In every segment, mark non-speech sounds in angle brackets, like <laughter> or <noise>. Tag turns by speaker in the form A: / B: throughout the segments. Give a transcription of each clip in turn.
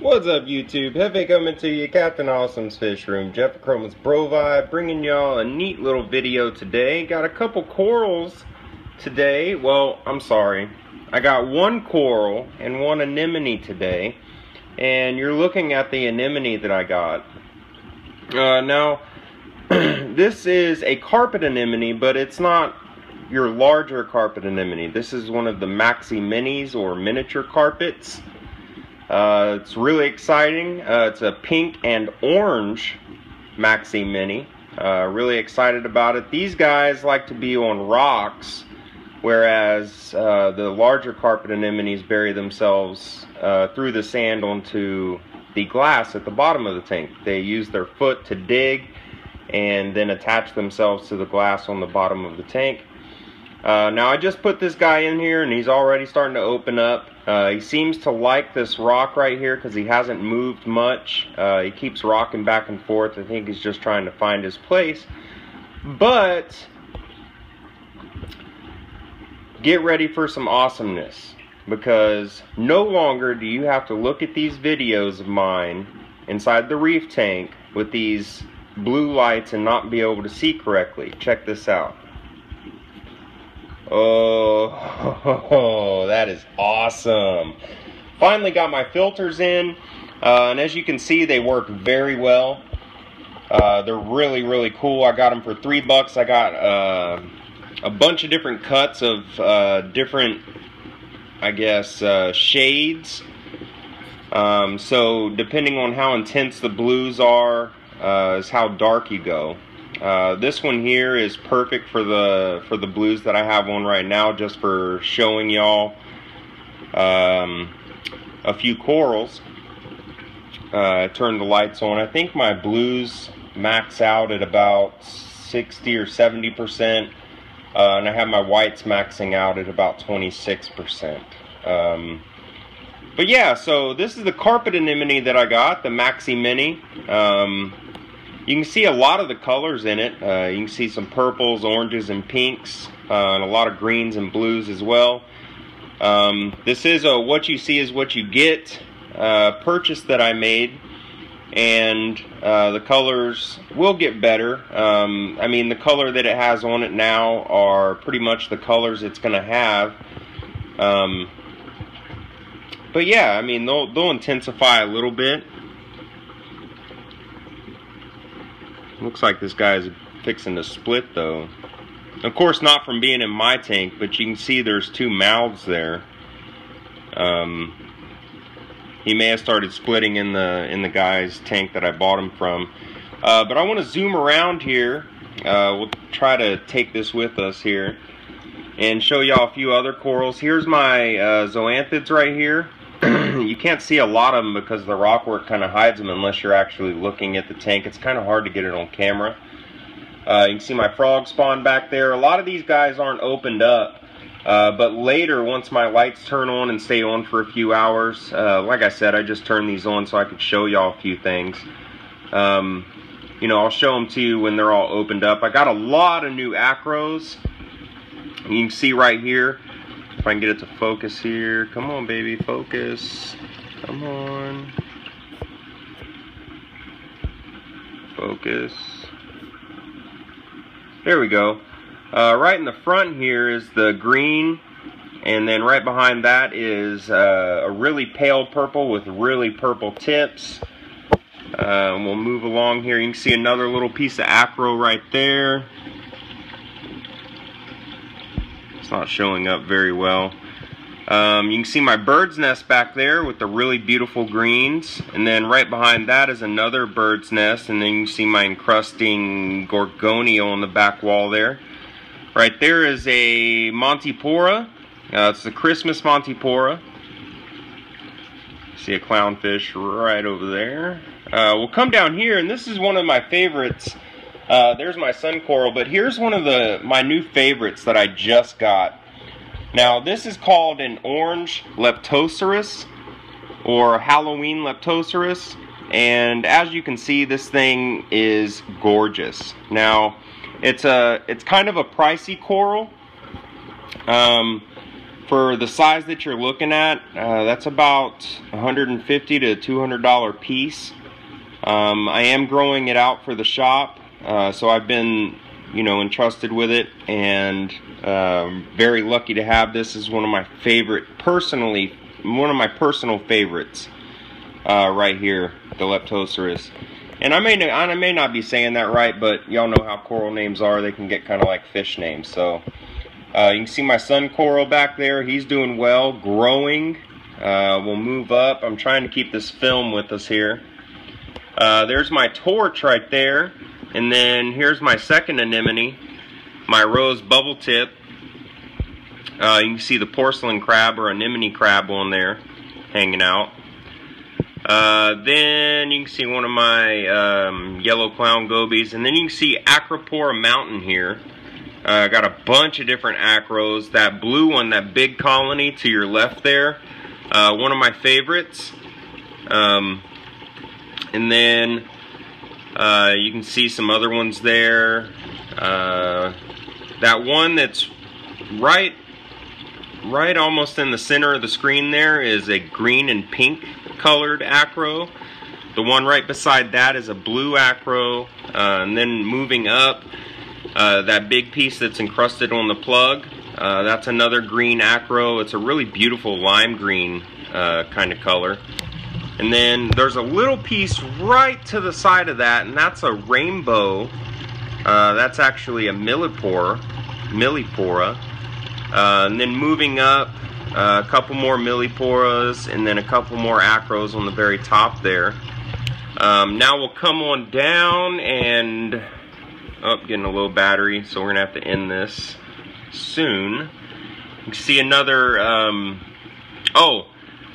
A: What's up YouTube? Hefe coming to you, Captain Awesome's Fish Room, Jeff Chroma's Bro bringing y'all a neat little video today. Got a couple corals today. Well, I'm sorry. I got one coral and one anemone today. And you're looking at the anemone that I got. Uh, now, <clears throat> this is a carpet anemone, but it's not your larger carpet anemone. This is one of the maxi minis or miniature carpets. Uh, it's really exciting. Uh, it's a pink and orange maxi mini. Uh, really excited about it. These guys like to be on rocks, whereas uh, the larger carpet anemones bury themselves uh, through the sand onto the glass at the bottom of the tank. They use their foot to dig and then attach themselves to the glass on the bottom of the tank. Uh, now I just put this guy in here and he's already starting to open up. Uh, he seems to like this rock right here because he hasn't moved much. Uh, he keeps rocking back and forth. I think he's just trying to find his place. But get ready for some awesomeness because no longer do you have to look at these videos of mine inside the reef tank with these blue lights and not be able to see correctly. Check this out. Oh, <laughs> that is awesome. Finally got my filters in, uh, and as you can see, they work very well. Uh, they're really, really cool. I got them for three bucks. I got uh, a bunch of different cuts of uh, different, I guess, uh, shades. Um, so depending on how intense the blues are, uh, is how dark you go. Uh, this one here is perfect for the for the blues that I have on right now just for showing y'all um, a few corals uh, turn the lights on. I think my blues max out at about 60 or 70 percent uh, and I have my whites maxing out at about 26 percent. Um, but yeah so this is the carpet anemone that I got the Maxi Mini. Um, you can see a lot of the colors in it. Uh, you can see some purples, oranges, and pinks, uh, and a lot of greens and blues as well. Um, this is a what you see is what you get uh, purchase that I made, and uh, the colors will get better. Um, I mean, the color that it has on it now are pretty much the colors it's going to have. Um, but yeah, I mean, they'll, they'll intensify a little bit. Looks like this guy's fixing to split though. Of course not from being in my tank, but you can see there's two mouths there. Um, he may have started splitting in the in the guy's tank that I bought him from. Uh, but I want to zoom around here. Uh, we'll try to take this with us here and show y'all a few other corals. Here's my uh, zoanthids right here. You can't see a lot of them because the rockwork kind of hides them unless you're actually looking at the tank. It's kind of hard to get it on camera. Uh, you can see my frog spawn back there. A lot of these guys aren't opened up. Uh, but later, once my lights turn on and stay on for a few hours, uh, like I said, I just turned these on so I could show y'all a few things. Um, you know, I'll show them to you when they're all opened up. I got a lot of new acros. You can see right here, if I can get it to focus here. Come on, baby, focus. Come on. Focus. There we go. Uh, right in the front here is the green, and then right behind that is uh, a really pale purple with really purple tips. Uh, we'll move along here. You can see another little piece of acro right there. It's not showing up very well. Um, you can see my bird's nest back there with the really beautiful greens. And then right behind that is another bird's nest. And then you see my encrusting gorgonia on the back wall there. Right there is a Montipora. Uh, it's the Christmas Montipora. See a clownfish right over there. Uh, we'll come down here, and this is one of my favorites. Uh, there's my sun coral, but here's one of the my new favorites that I just got. Now this is called an orange leptoseris or Halloween leptoseris and as you can see this thing is gorgeous. Now it's a it's kind of a pricey coral. Um, for the size that you're looking at, uh, that's about 150 to 200 dollar piece. Um, I am growing it out for the shop, uh, so I've been, you know, entrusted with it, and um, very lucky to have this. this. Is one of my favorite, personally, one of my personal favorites uh, right here, the Leptoseris. And I may I may not be saying that right, but y'all know how coral names are. They can get kind of like fish names. So uh, you can see my sun coral back there. He's doing well, growing. Uh, we'll move up. I'm trying to keep this film with us here. Uh, there's my torch right there. And then here's my second anemone, my rose bubble tip. Uh, you can see the porcelain crab or anemone crab on there hanging out. Uh, then you can see one of my um, yellow clown gobies. And then you can see Acropora mountain here. I uh, got a bunch of different acros. That blue one, that big colony to your left there, uh, one of my favorites. Um, and then uh, you can see some other ones there. Uh, that one that's right, right almost in the center of the screen there is a green and pink colored acro. The one right beside that is a blue acro. Uh, and then moving up, uh, that big piece that's encrusted on the plug, uh, that's another green acro. It's a really beautiful lime green uh, kind of color. And then there's a little piece right to the side of that, and that's a rainbow. Uh, that's actually a millepora. millepora. Uh, and then moving up, uh, a couple more milleporas, and then a couple more acros on the very top there. Um, now we'll come on down and, oh, getting a low battery, so we're gonna have to end this soon. You see another, um, oh,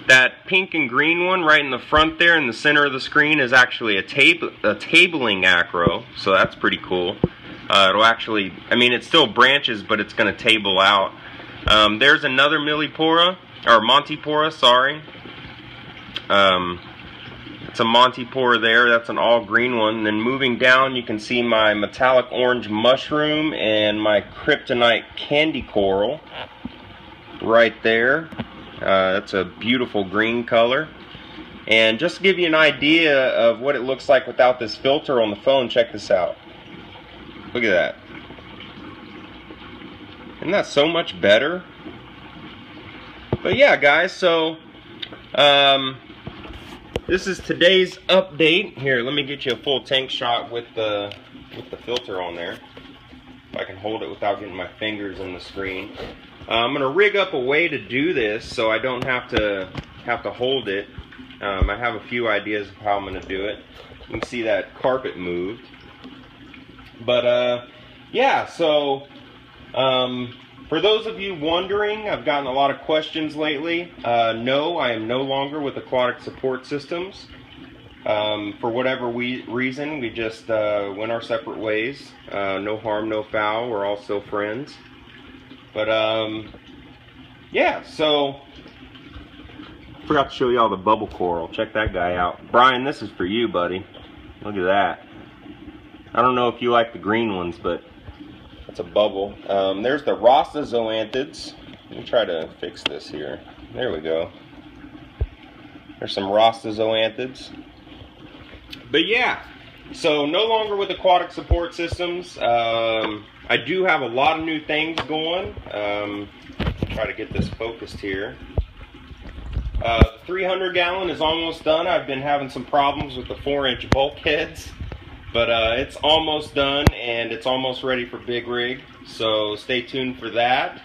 A: that pink and green one right in the front there in the center of the screen is actually a, tab a tabling acro, so that's pretty cool. Uh, it'll actually, I mean, it still branches, but it's going to table out. Um, there's another millepora, or montipora, sorry. Um, it's a montipora there, that's an all green one. And then moving down, you can see my metallic orange mushroom and my kryptonite candy coral right there. Uh, that's a beautiful green color. And just to give you an idea of what it looks like without this filter on the phone, check this out. Look at that. Isn't that so much better? But yeah, guys, so um, this is today's update. Here, let me get you a full tank shot with the with the filter on there. If I can hold it without getting my fingers in the screen. Uh, I'm gonna rig up a way to do this so I don't have to have to hold it. Um, I have a few ideas of how I'm gonna do it. You can see that carpet moved. But uh, yeah, so um, for those of you wondering, I've gotten a lot of questions lately. Uh, no, I am no longer with Aquatic Support Systems. Um, for whatever we, reason, we just uh, went our separate ways. Uh, no harm, no foul. We're all still friends. But um, yeah, so forgot to show you all the bubble coral. Check that guy out. Brian, this is for you, buddy. Look at that. I don't know if you like the green ones, but it's a bubble. Um, there's the Rasta zoanthids. Let me try to fix this here. There we go. There's some Rasta zoanthids. But yeah, so no longer with aquatic support systems. Um, I do have a lot of new things going. Um, try to get this focused here. Uh, the 300 gallon is almost done. I've been having some problems with the 4 inch bulkheads. But uh, it's almost done and it's almost ready for Big Rig. So stay tuned for that.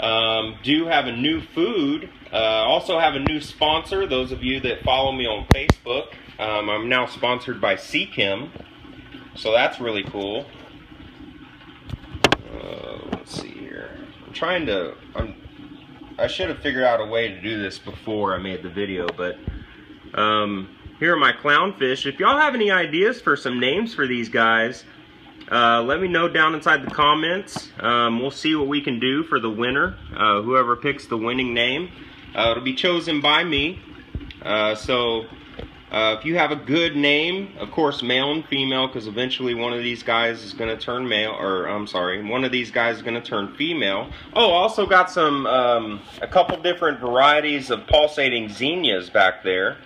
A: Um, do have a new food. Uh, also have a new sponsor. Those of you that follow me on Facebook, um, I'm now sponsored by Seachem. So that's really cool. Uh, let's see here. I'm trying to. I'm. I should have figured out a way to do this before I made the video, but um, here are my clownfish. If y'all have any ideas for some names for these guys, uh, let me know down inside the comments. Um, we'll see what we can do for the winner, uh, whoever picks the winning name. Uh, it'll be chosen by me. Uh, so Uh, if you have a good name, of course, male and female, because eventually one of these guys is going to turn male, or I'm sorry, one of these guys is going to turn female. Oh, also got some, um, a couple different varieties of pulsating xenias back there.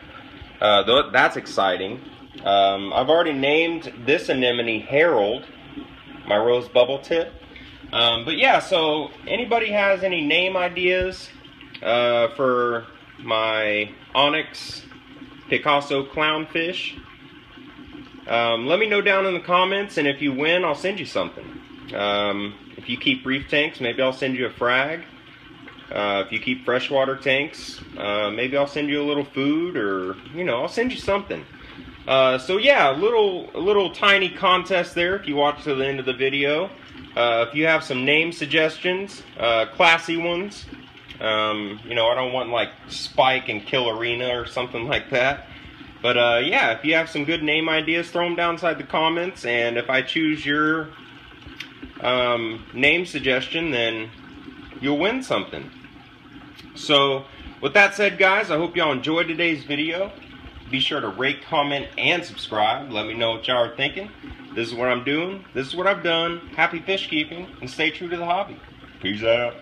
A: Uh, that's exciting. Um, I've already named this anemone Harold, my rose bubble tip. Um, but yeah, so anybody has any name ideas uh, for my onyx Picasso clownfish, um, let me know down in the comments, and if you win, I'll send you something. Um, if you keep reef tanks, maybe I'll send you a frag. Uh, if you keep freshwater tanks, uh, maybe I'll send you a little food, or you know, I'll send you something. Uh, so yeah, a little, a little tiny contest there. If you watch to the end of the video, uh, if you have some name suggestions, uh, classy ones, um, you know, I don't want like Spike and Kill Arena or something <laughs> like that. But uh, yeah, if you have some good name ideas, throw them down inside the comments. And if I choose your um, name suggestion, then you'll win something. So, with that said, guys, I hope y'all enjoyed today's video. Be sure to rate, comment, and subscribe. Let me know what y'all are thinking. This is what I'm doing. This is what I've done. Happy fish keeping, and stay true to the hobby. Peace out.